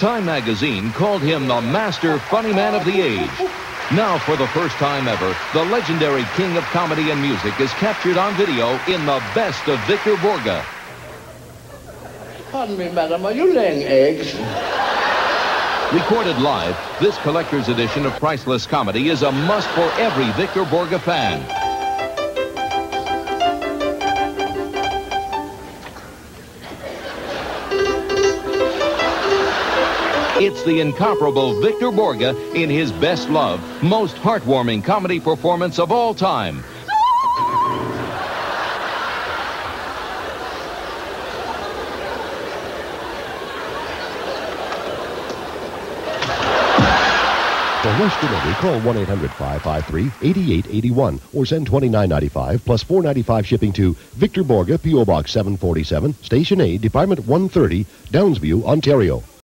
Time magazine called him the master funny man of the age. Now, for the first time ever, the legendary king of comedy and music is captured on video in the best of Victor Borge. Pardon me, madam, are you laying eggs? Recorded live, this collector's edition of Priceless Comedy is a must for every Victor Borge fan. It's the incomparable Victor Borge in his best love, most heartwarming comedy performance of all time. For rush delivery, call 1-800-553-8881 or send 29.95 plus 4.95 shipping to Victor Borge, P.O. Box 747, Station A, Department 130, Downsview, Ontario.